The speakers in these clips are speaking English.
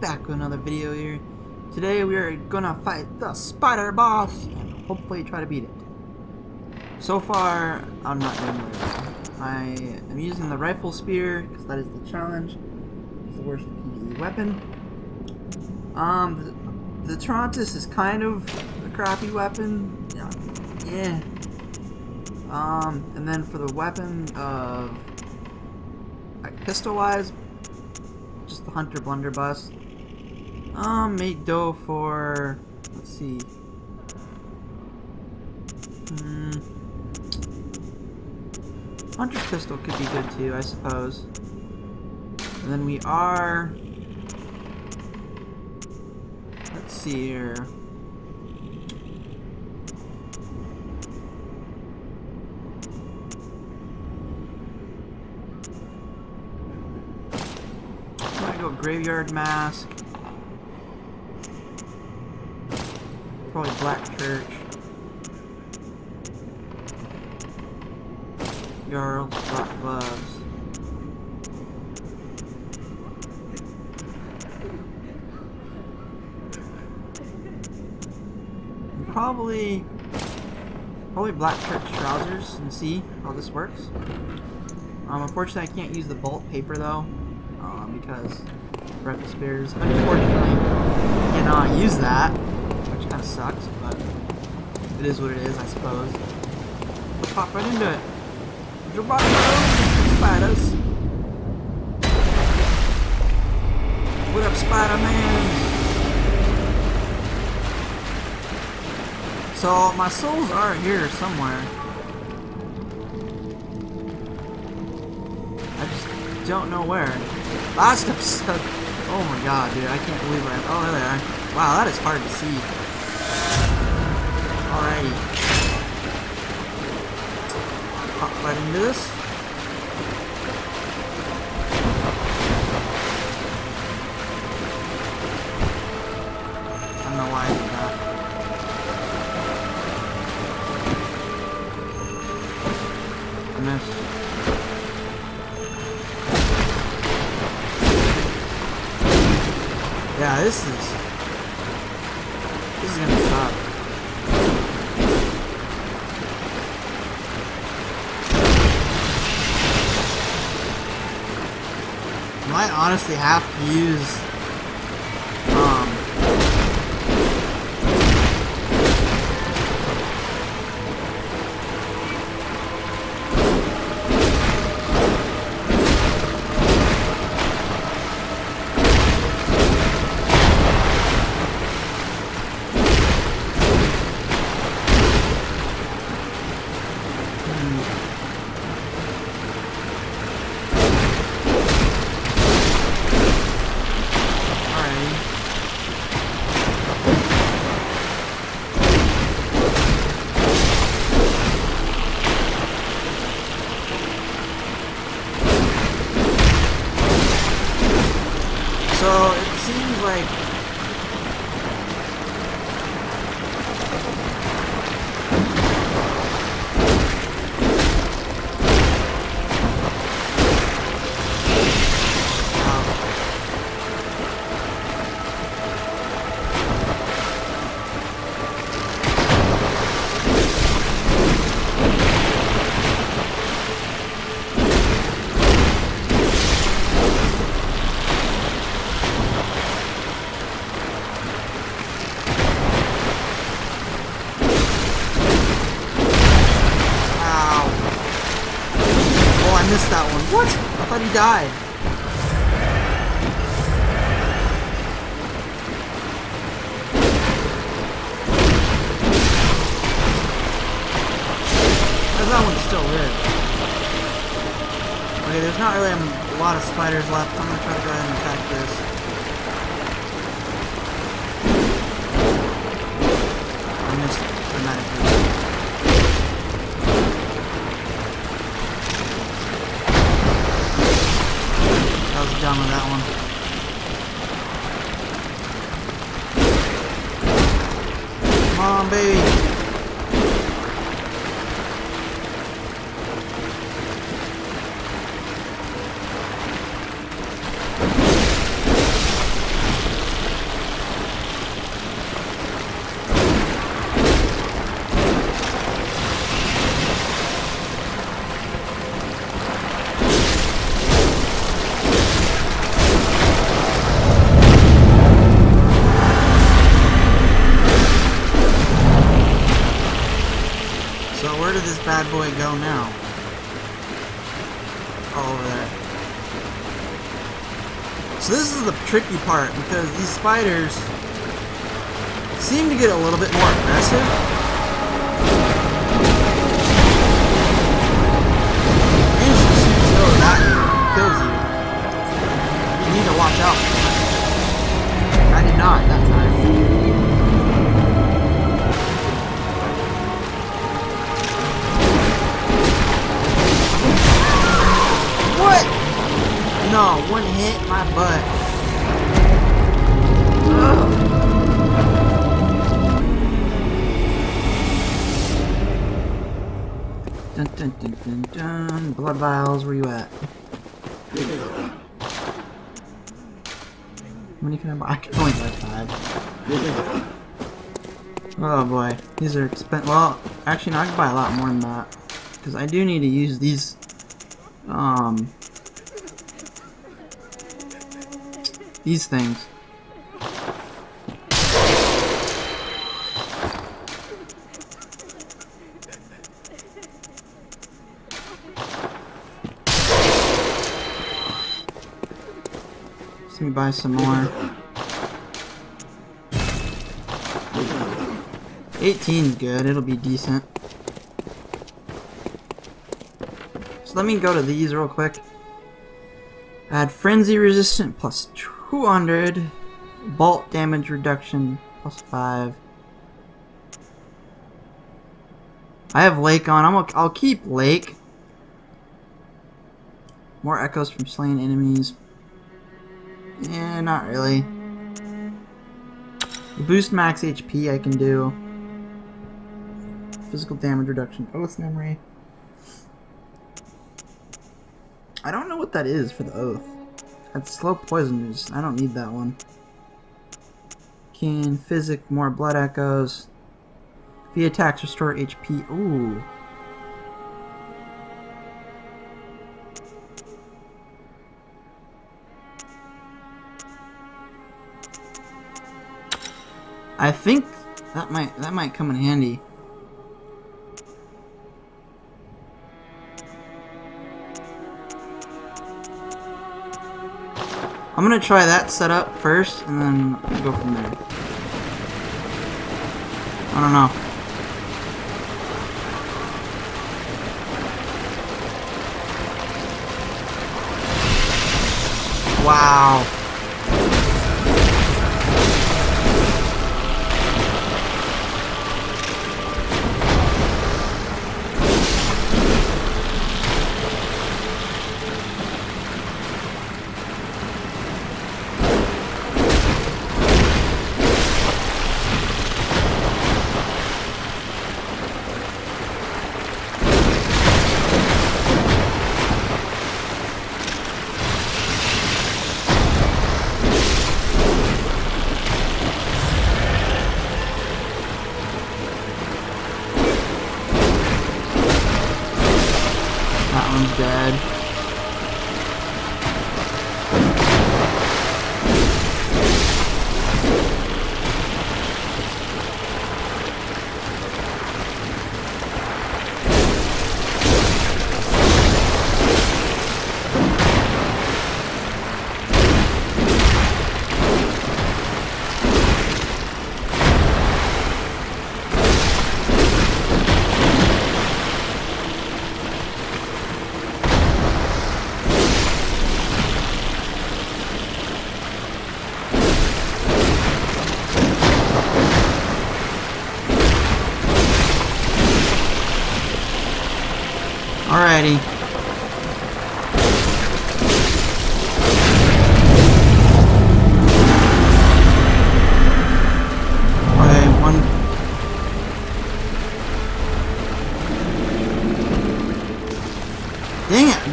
back with another video here. Today we are gonna fight the spider boss and hopefully try to beat it. So far, I'm not doing very well. I am using the rifle spear because that is the challenge. It's the worst PvE weapon. Um, the, the Tonitrus is kind of a crappy weapon. Yeah. yeah. Um, and then for the weapon of like pistol wise, just the Hunter Blunderbuss. Um, make dough for, let's see. Hmm. Hunter's pistol could be good too, I suppose. And then we are, let's see here. Graveyard mask. Probably black church. Jarl, black gloves. Probably, probably black church trousers and see how this works. Um, unfortunately, I can't use the bolt paper though um, because rifle spears unfortunately cannot use that, kind of sucks, but it is what it is, I suppose. We'll pop right into it. Body spiders. What up, Spider-Man? So, my souls are here somewhere. I just don't know where. Last episode. Oh my god, dude. I can't believe I. Oh, there they are. Wow, that is hard to see. Hop right into this. Honestly have to use boy go now? Oh, over there. So this is the tricky part because these spiders seem to get a little bit more aggressive. No, one hit my butt. Dun dun dun dun dun. Blood vials, where you at? How many can I buy? I can only buy five. Oh boy, these are expensive. Well, actually, no, I can buy a lot more than that because I do need to use these. Um, these things. Let me buy some more. 18's good, it'll be decent. So let me go to these real quick. Add frenzy resistant plus 200. Bolt damage reduction plus 5. I have Lake on. I'm, i I'll keep Lake. More echoes from slain enemies. Yeah, not really. Boost max HP I can do. Physical damage reduction. Oath memory. I don't know what that is for the oath. That's slow poisoners. I don't need that one. Keen, physic, more blood echoes. V attacks restore HP. Ooh. I think that might that might come in handy. I'm gonna try that setup first, and then go from there. I don't know. Wow.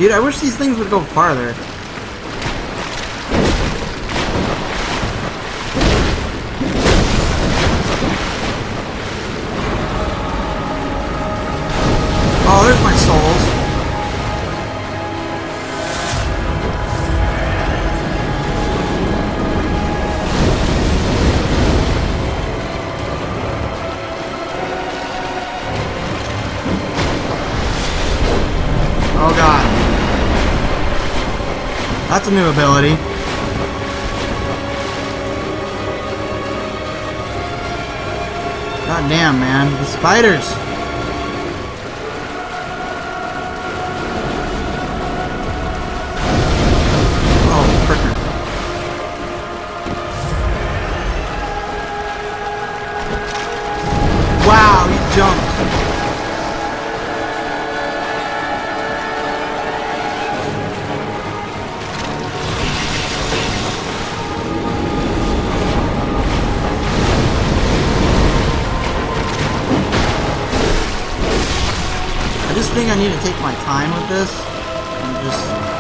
Dude, I wish these things would go farther. That's a new ability. God damn, man. The spiders. Think I need to take my time with this. And just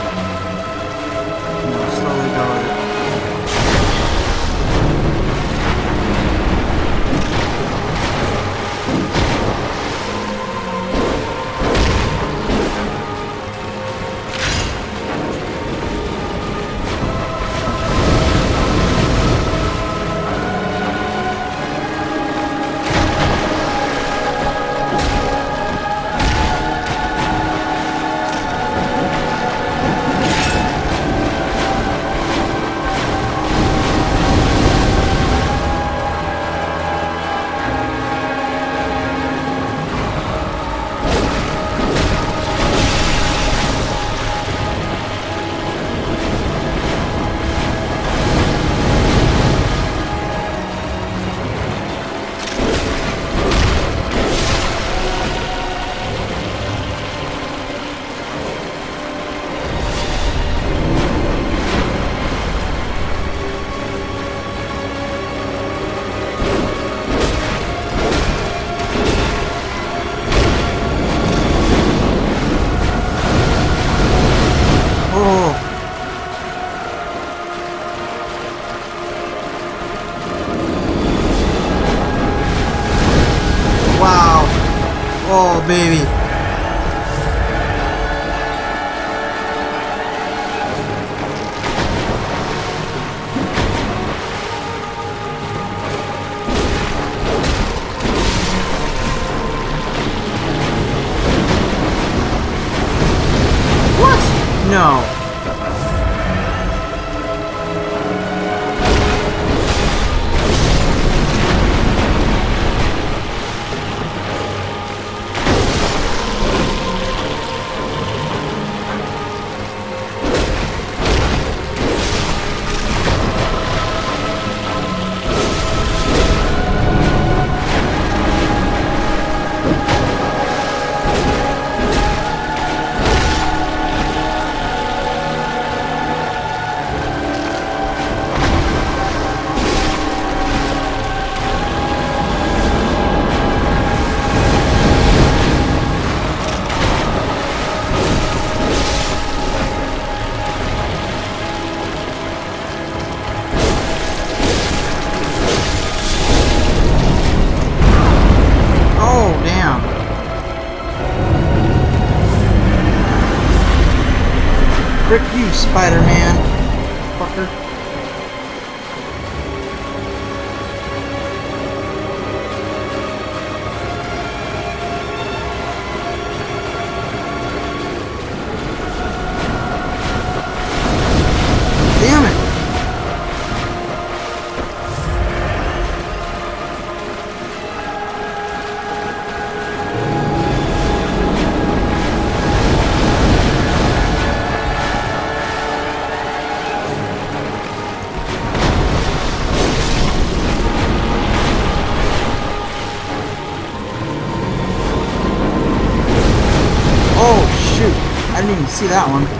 see that one.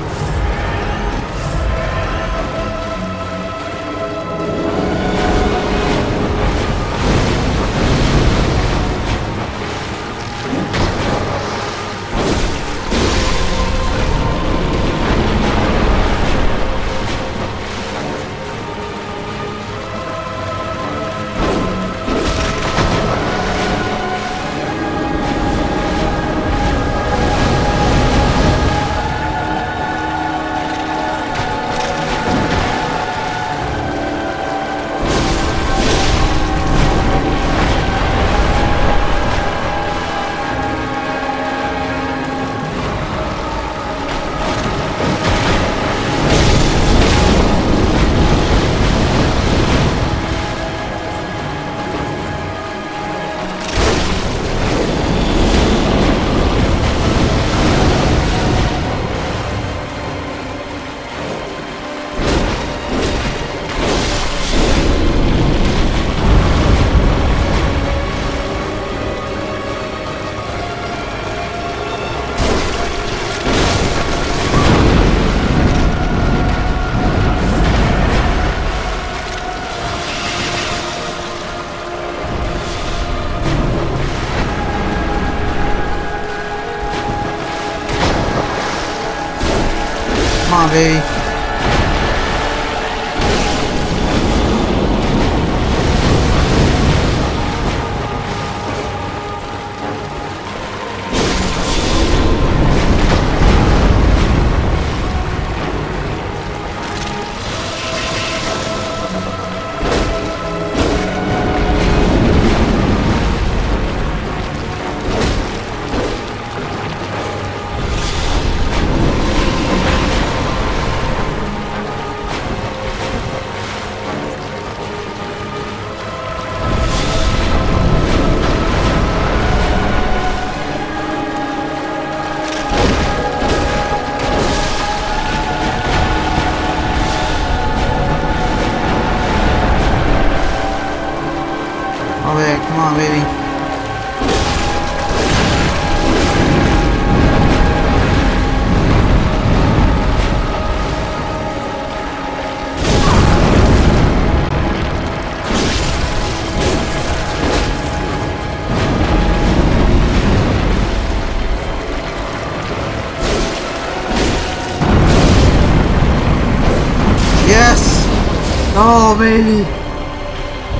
Baby!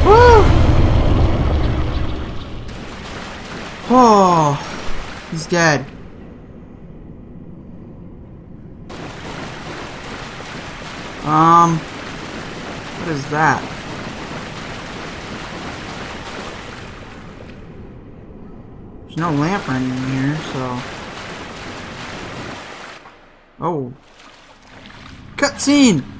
Woo! Oh, he's dead. Um, what is that? There's no lamp or anything here, so. Oh. Cutscene!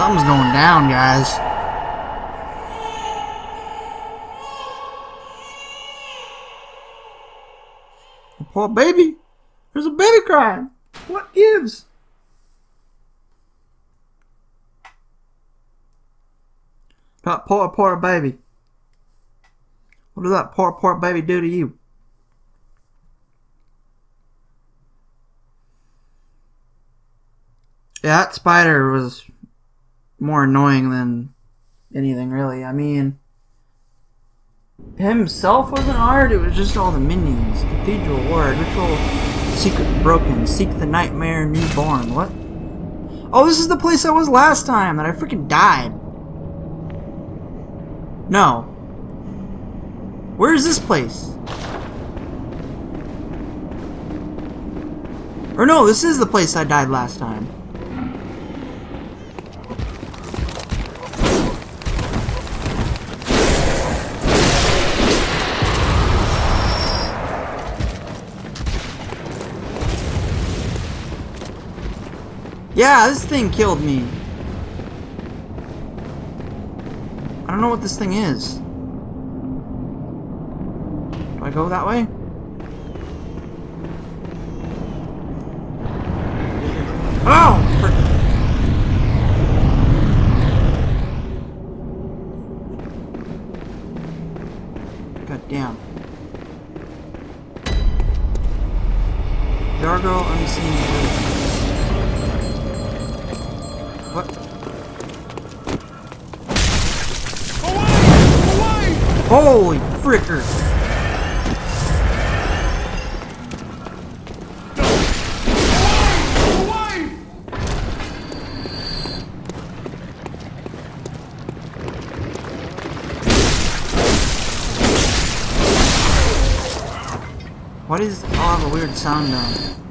Something's going down, guys. Poor baby. There's a baby crying. What gives? That poor, poor baby. What did that poor, poor baby do to you? Yeah, that spider was more annoying than anything, really. I mean, himself wasn't hard, it was just all the minions. Cathedral Ward, Ritual Secret Broken, Seek the Nightmare Newborn. What? Oh, this is the place I was last time that I freaking died. No. Where is this place? Or no, this is the place I died last time. Yeah, this thing killed me. I don't know what this thing is. Do I go that way? What is all the weird sound now?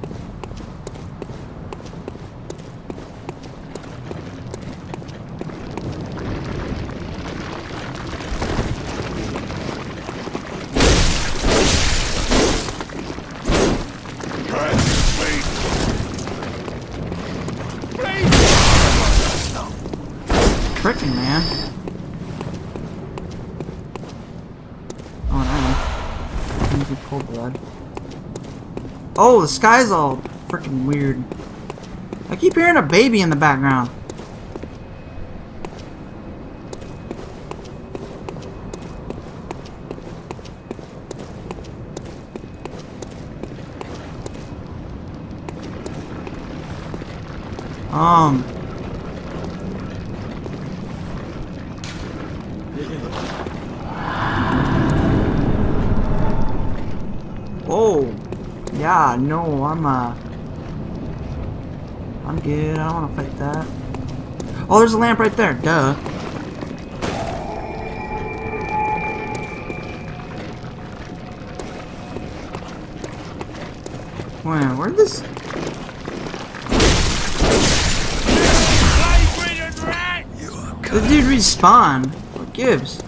Oh, the sky's all freaking weird. I keep hearing a baby in the background. Um. Yeah, no, I'm, uh... I'm good. I don't want to fight that. Oh, there's a lamp right there. Duh. Wow, where'd this... The dude respawn. What gives?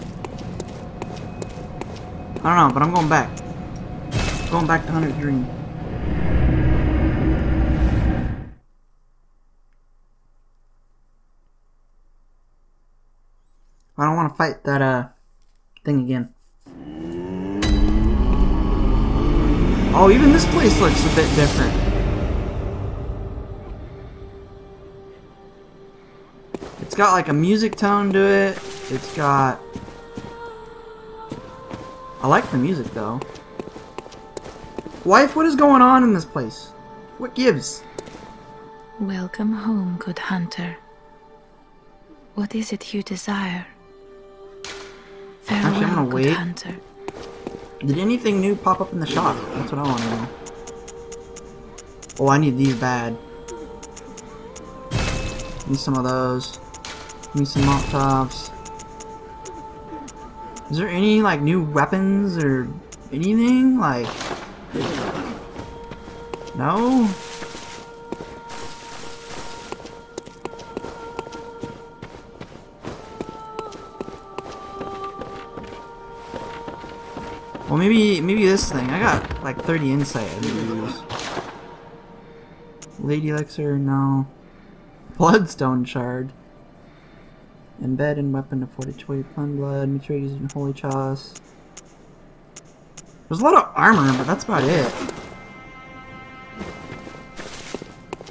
I don't know, but I'm going back. Going back to 100 Green. I don't want to fight that uh thing again. Oh, even this place looks a bit different. It's got like a music tone to it. It's got... I like the music though. Wife, what is going on in this place? What gives? Welcome home, good hunter. What is it you desire? Farewell, Actually, I'm gonna wait. hunter. Did anything new pop up in the shop? That's what I want to know. Oh, I need these bad. Need some of those. Need some Molotovs. Is there any, like, new weapons or anything? Like... No? Well, maybe maybe this thing. I got like 30 insight. I need to use. Lady elixir, no. Bloodstone shard. Embed and weapon of 42 plain blood. Make sure you're using holy chalice. There's a lot of armor, but that's about it.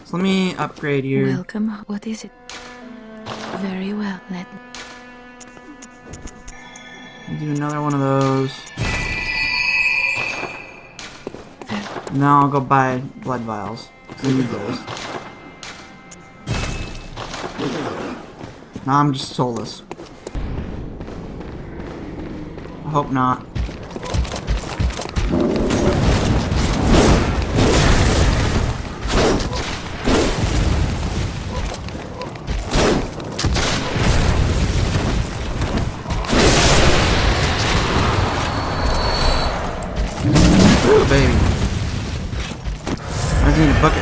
So let me upgrade here. Welcome. What is it? Very well. Let me Do another one of those. Now I'll go buy blood vials. I need those. Now I'm just soulless. I hope not.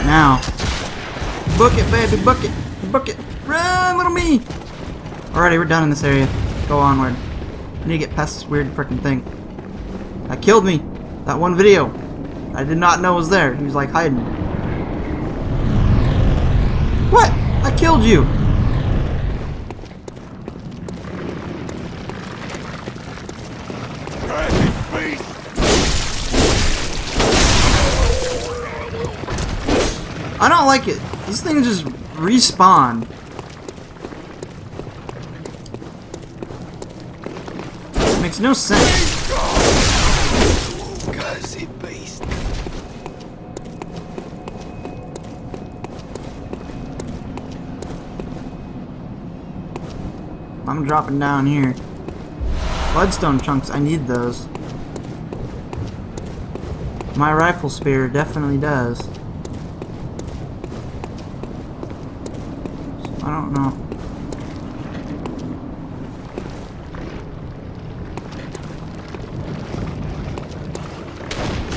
Bucket now. Book it, baby, book it. Run, little me. Alrighty, we're done in this area. Go onward. I need to get past this weird freaking thing. That killed me. That one video. I did not know was there. He was like hiding. What? I killed you. I don't like it. This thing just respawned. Makes no sense. I'm dropping down here. Bloodstone chunks, I need those. My rifle spear definitely does. I don't.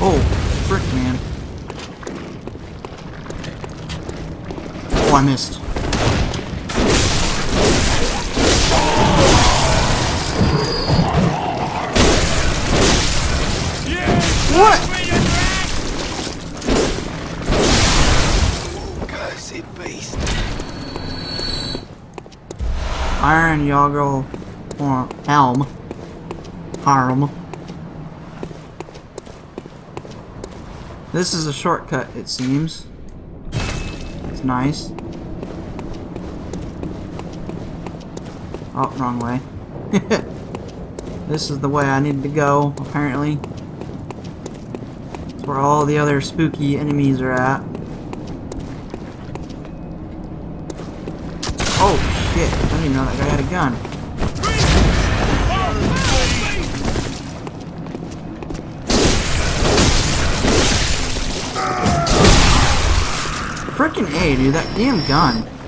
Oh, frick, man. Oh, I missed. What? Iron Yoggle or Helm. Harm. This is a shortcut, it seems. It's nice. Oh, wrong way. this is the way I need to go, apparently. It's where all the other spooky enemies are at. didn't even know that guy had a gun. Freaking A, dude, that damn gun.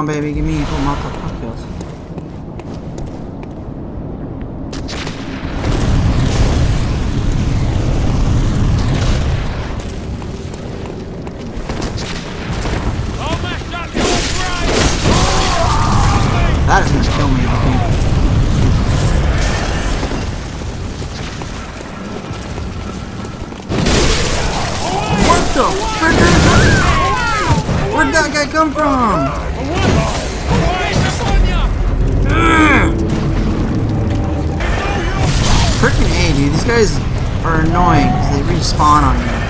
On, baby, give me Freaking A, dude. These guys are annoying because they respawn on you.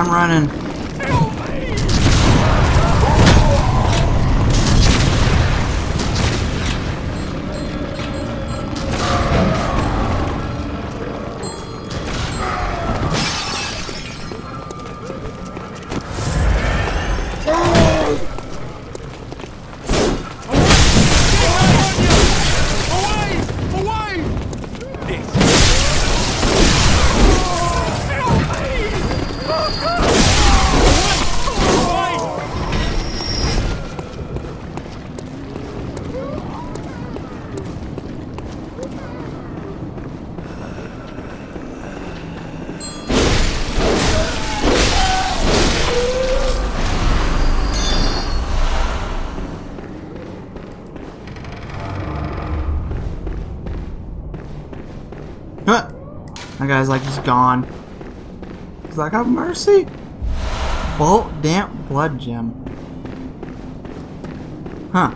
I'm running. Guy's like just gone. He's like, have mercy. Bolt damp blood gem. Huh.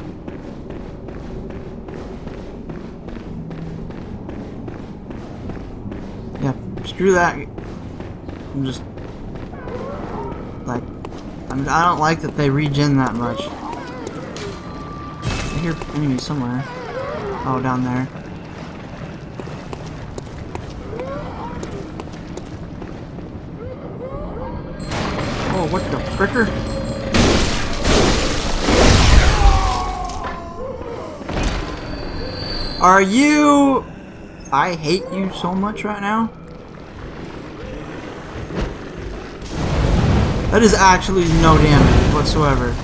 Yeah, screw that. I'm just like I'm, I don't like that they regen that much. I hear enemies somewhere. Oh, down there. Oh, what the fricker? Are you... I hate you so much right now. That is actually no damage whatsoever.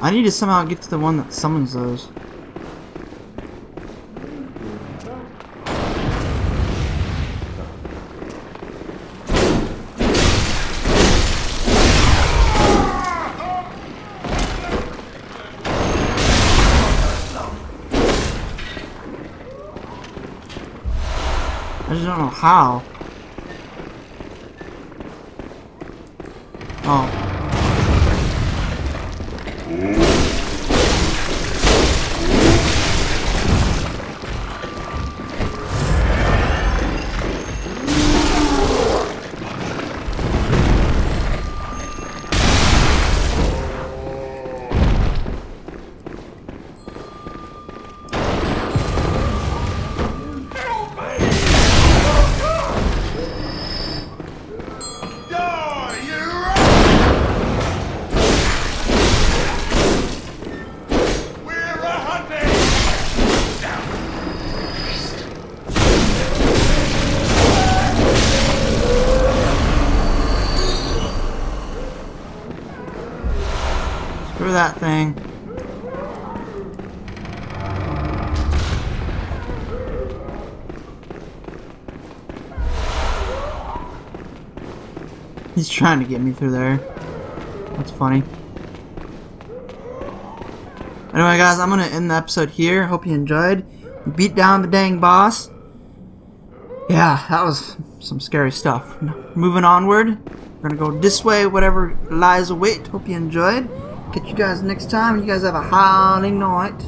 I need to somehow get to the one that summons those. I just don't know how. Oh. Thing. He's trying to get me through there. That's funny. Anyway, guys, I'm gonna end the episode here. Hope you enjoyed. We beat down the dang boss. Yeah, that was some scary stuff. Moving onward, we're gonna go this way, whatever lies await. Hope you enjoyed. Catch you guys next time. You guys have a howling night.